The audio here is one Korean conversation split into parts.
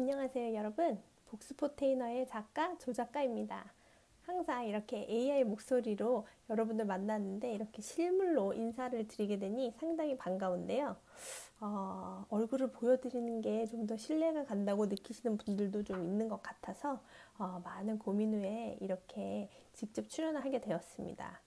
안녕하세요 여러분. 복스포테이너의 작가 조작가입니다. 항상 이렇게 AI 목소리로 여러분들 만났는데 이렇게 실물로 인사를 드리게 되니 상당히 반가운데요. 어, 얼굴을 보여드리는 게 좀 더 신뢰가 간다고 느끼시는 분들도 좀 있는 것 같아서 어, 많은 고민 후에 이렇게 직접 출연을 하게 되었습니다.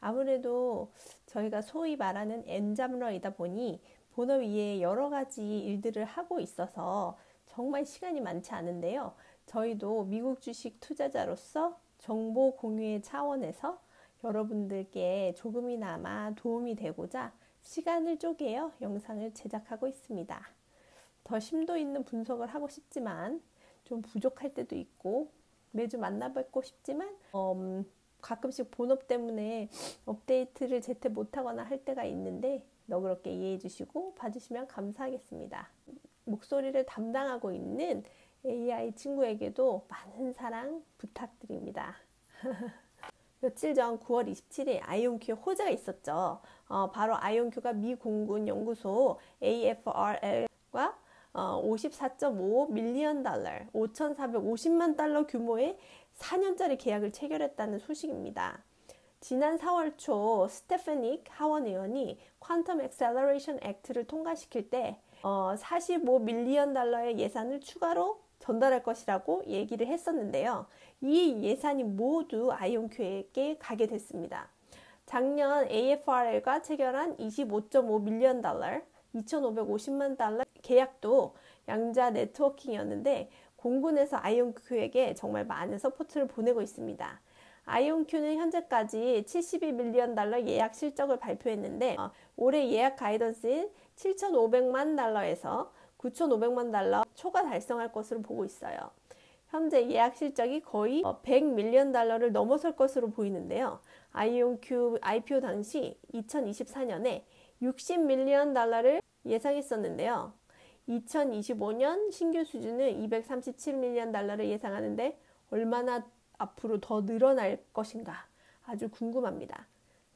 아무래도 저희가 소위 말하는 엔잡러이다 보니 본업 위에 여러 가지 일들을 하고 있어서 정말 시간이 많지 않은데요. 저희도 미국 주식 투자자로서 정보 공유의 차원에서 여러분들께 조금이나마 도움이 되고자 시간을 쪼개어 영상을 제작하고 있습니다. 더 심도 있는 분석을 하고 싶지만 좀 부족할 때도 있고 매주 만나뵙고 싶지만 음, 가끔씩 본업 때문에 업데이트를 제때 못하거나 할 때가 있는데 너그럽게 이해해 주시고 봐주시면 감사하겠습니다. 목소리를 담당하고 있는 AI 친구에게도 많은 사랑 부탁드립니다. 며칠 전 9월 27일 아이온큐 호재가 있었죠. 어, 바로 아이온큐가 미 공군 연구소 AFRL과 어, 54.5 밀리언 달러, 5,450만 달러 규모의 4년짜리 계약을 체결했다는 소식입니다. 지난 4월 초 스테파닉 하원 의원이 Quantum Acceleration Act를 통과시킬 때 어, 45 million 달러의 예산을 추가로 전달할 것이라고 얘기를 했었는데요. 이 예산이 모두 아이온큐에게 가게 됐습니다. 작년 AFRL과 체결한 25.5 million 달러, 2,550만 달러 계약도 양자 네트워킹이었는데 공군에서 아이온큐에게 정말 많은 support를 보내고 있습니다. 아이온큐는 현재까지 72 million 달러 예약 실적을 발표했는데 어, 올해 예약 guidance인 7,500만 달러에서 9,500만 달러 초과 달성할 것으로 보고 있어요. 현재 예약 실적이 거의 100 어, million 달러를 넘어설 것으로 보이는데요. 아이온큐 IPO 당시 2024년에 60 밀리언 달러를 예상했었는데요. 2025년 신규 수준은 237 밀리언 달러를 예상하는데 얼마나 앞으로 더 늘어날 것인가 아주 궁금합니다.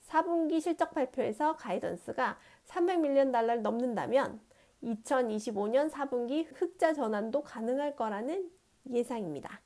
4분기 실적 발표에서 가이던스가 300밀리언 달러를 넘는다면 2025년 4분기 흑자 전환도 가능할 거라는 예상입니다.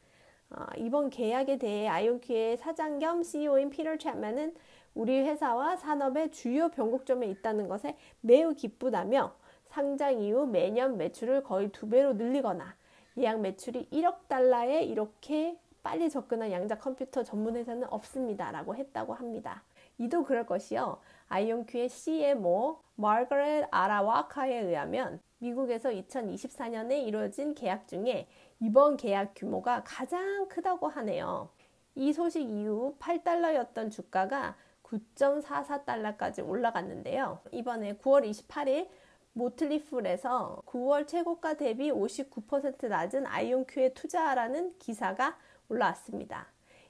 어, 이번 계약에 대해 아이온큐의 사장 겸 CEO인 피터 챗만은 우리 회사와 산업의 주요 변곡점에 있다는 것에 매우 기쁘다며 상장 이후 매년 매출을 거의 두 배로 늘리거나 예약 매출이 1억 달러에 이렇게 빨리 접근한 양자 컴퓨터 전문 회사는 없습니다. 라고 했다고 합니다. 이도 그럴 것이요. 아이온큐의 CMO 마거렛 아라와카에 의하면 미국에서 2024년에 이루어진 계약 중에 이번 계약 규모가 가장 크다고 하네요. 이 소식 이후 8달러였던 주가가 9.44달러까지 올라갔는데요. 이번에 9월 28일 모틀리풀에서 9월 최고가 대비 59% 낮은 아이온큐에 투자하라는 기사가 올라왔습니다.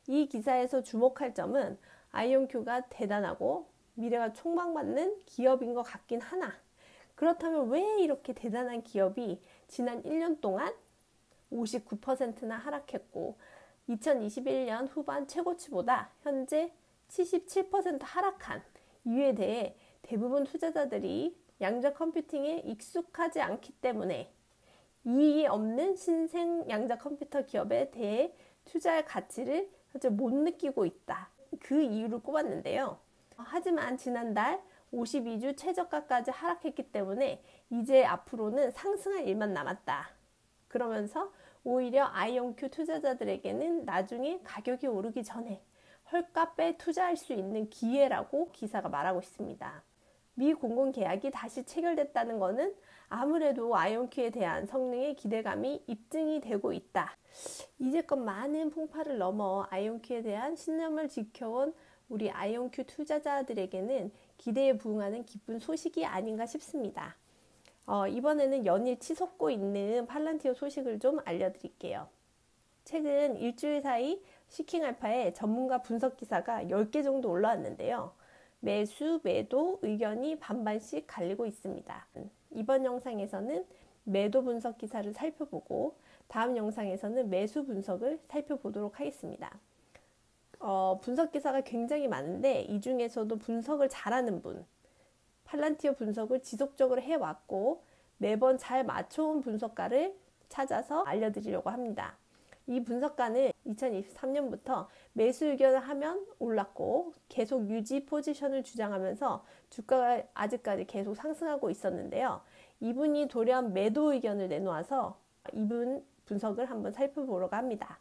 이 기사에서 주목할 점은 아이온큐가 대단하고 미래가 촉망받는 기업인 것 같긴 하나 그렇다면 왜 이렇게 대단한 기업이 지난 1년 동안 59%나 하락했고 2021년 후반 최고치보다 현재 77% 하락한 이유에 대해 대부분 투자자들이 양자 컴퓨팅에 익숙하지 않기 때문에 이익이 없는 신생 양자 컴퓨터 기업에 대해 투자할 가치를 현재 못 느끼고 있다. 그 이유를 꼽았는데요. 하지만 지난달 52주 최저가까지 하락했기 때문에 이제 앞으로는 상승할 일만 남았다. 그러면서 오히려 아이온큐 투자자들에게는 나중에 가격이 오르기 전에 헐값에 투자할 수 있는 기회라고 기사가 말하고 있습니다. 미 공공 계약이 다시 체결됐다는 것은 아무래도 아이온큐에 대한 성능의 기대감이 입증이 되고 있다. 이제껏 많은 풍파를 넘어 아이온큐에 대한 신념을 지켜온 우리 아이온큐 투자자들에게는 기대에 부응하는 기쁜 소식이 아닌가 싶습니다. 어, 이번에는 연일 치솟고 있는 팔란티오 소식을 좀 알려드릴게요. 최근 일주일 사이 시킹 알파의 전문가 분석 기사가 10개 정도 올라왔는데요. 매수, 매도 의견이 반반씩 갈리고 있습니다. 이번 영상에서는 매도 분석 기사를 살펴보고 다음 영상에서는 매수 분석을 살펴보도록 하겠습니다. 어, 분석 기사가 굉장히 많은데 이 중에서도 분석을 잘하는 분, 팔란티어 분석을 지속적으로 해왔고 매번 잘 맞춰온 분석가를 찾아서 알려드리려고 합니다. 이 분석가는 2023년부터 매수 의견을 하면 올랐고 계속 유지 포지션을 주장하면서 주가가 아직까지 계속 상승하고 있었는데요. 이분이 돌연 매도 의견을 내놓아서 이분 분석을 한번 살펴보려고 합니다.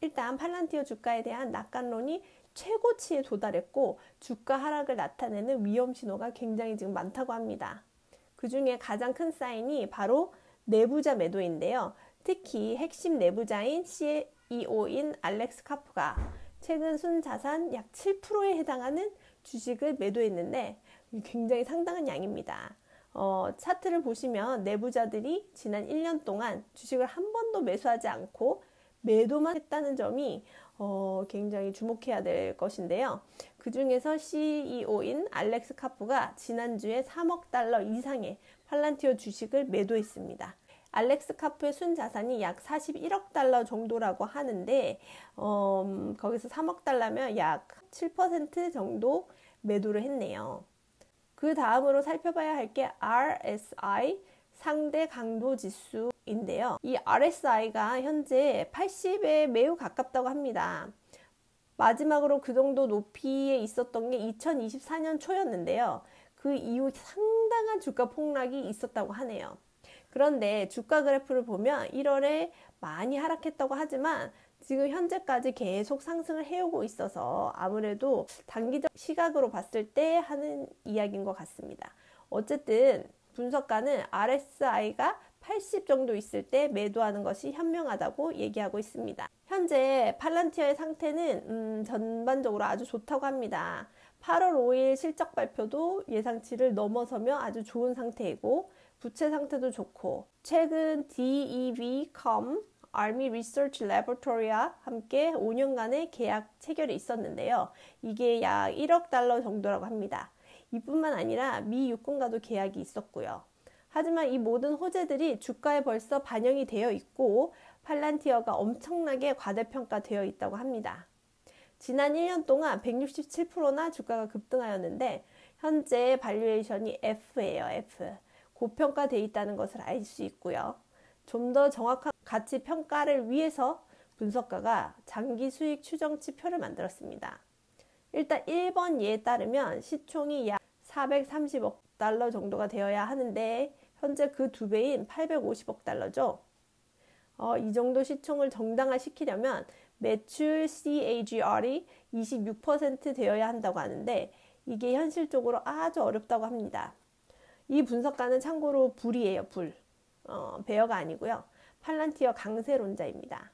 일단 팔란티어 주가에 대한 낙관론이 최고치에 도달했고 주가 하락을 나타내는 위험 신호가 굉장히 지금 많다고 합니다. 그 중에 가장 큰 사인이 바로 내부자 매도인데요. 특히 핵심 내부자인 CEO인 알렉스 카프가 최근 순자산 약 7%에 해당하는 주식을 매도했는데 굉장히 상당한 양입니다. 어, 차트를 보시면 내부자들이 지난 1년 동안 주식을 한 번도 매수하지 않고 매도만 했다는 점이 어, 굉장히 주목해야 될 것인데요. 그 중에서 CEO인 알렉스 카프가 지난주에 3억 달러 이상의 팔란티어 주식을 매도했습니다. 알렉스 카프의 순자산이 약 41억 달러 정도라고 하는데 어, 거기서 3억 달러면 약 7% 정도 매도를 했네요. 그 다음으로 살펴봐야 할 게 RSI 상대 강도 지수인데요. 이 RSI가 현재 80에 매우 가깝다고 합니다. 마지막으로 그 정도 높이에 있었던 게 2024년 초였는데요. 그 이후 상당한 주가 폭락이 있었다고 하네요. 그런데 주가 그래프를 보면 1월에 많이 하락했다고 하지만 지금 현재까지 계속 상승을 해오고 있어서 아무래도 단기적 시각으로 봤을 때 하는 이야기인 것 같습니다. 어쨌든 분석가는 RSI가 80 정도 있을 때 매도하는 것이 현명하다고 얘기하고 있습니다. 현재 팔란티어의 상태는 음, 전반적으로 아주 좋다고 합니다. 8월 5일 실적 발표도 예상치를 넘어서며 아주 좋은 상태이고 부채 상태도 좋고 최근 DEVCOM Army Research Laboratory와 함께 5년간의 계약 체결이 있었는데요. 이게 약 1억 달러 정도라고 합니다. 이뿐만 아니라 미 육군과도 계약이 있었고요. 하지만 이 모든 호재들이 주가에 벌써 반영이 되어 있고 팔란티어가 엄청나게 과대평가되어 있다고 합니다. 지난 1년 동안 167%나 주가가 급등하였는데 현재 발류에이션이 F예요, F. 고평가되어 있다는 것을 알 수 있고요. 좀 더 정확한 가치 평가를 위해서 분석가가 장기 수익 추정치 표를 만들었습니다. 일단 1번 예에 따르면 시총이 약 430억 달러 정도가 되어야 하는데 현재 그 두 배인 850억 달러죠. 어, 이 정도 시총을 정당화시키려면 매출 CAGR이 26% 되어야 한다고 하는데 이게 현실적으로 아주 어렵다고 합니다. 이 분석가는 참고로 불이에요, 불. 어, 베어가 아니고요. 팔란티어 강세론자입니다.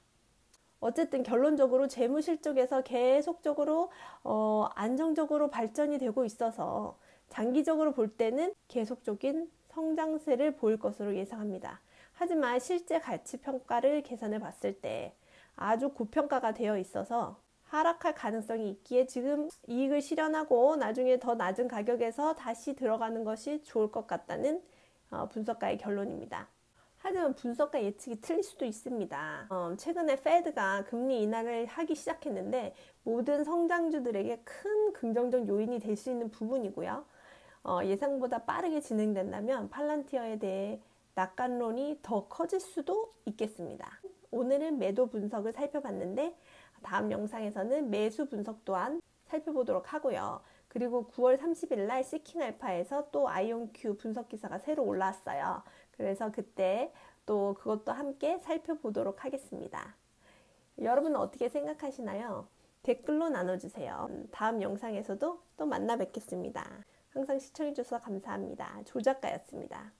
어쨌든 결론적으로 재무 실적에서 계속적으로 어, 안정적으로 발전이 되고 있어서 장기적으로 볼 때는 계속적인 성장세를 보일 것으로 예상합니다. 하지만 실제 가치 평가를 계산해 봤을 때 아주 고평가가 되어 있어서 하락할 가능성이 있기에 지금 이익을 실현하고 나중에 더 낮은 가격에서 다시 들어가는 것이 좋을 것 같다는 어, 분석가의 결론입니다. 하지만 분석가 예측이 틀릴 수도 있습니다. 어, 최근에 페드가 금리 인하를 하기 시작했는데 모든 성장주들에게 큰 긍정적 요인이 될 수 있는 부분이고요. 어, 예상보다 빠르게 진행된다면 팔란티어에 대해 낙관론이 더 커질 수도 있겠습니다. 오늘은 매도 분석을 살펴봤는데 다음 영상에서는 매수 분석 또한 살펴보도록 하고요. 그리고 9월 30일 날 시킹 알파에서 또 아이온큐 분석 기사가 새로 올라왔어요. 그래서 그때 또 그것도 함께 살펴보도록 하겠습니다. 여러분은 어떻게 생각하시나요? 댓글로 나눠주세요. 다음 영상에서도 또 만나 뵙겠습니다. 항상 시청해주셔서 감사합니다. 조작가였습니다.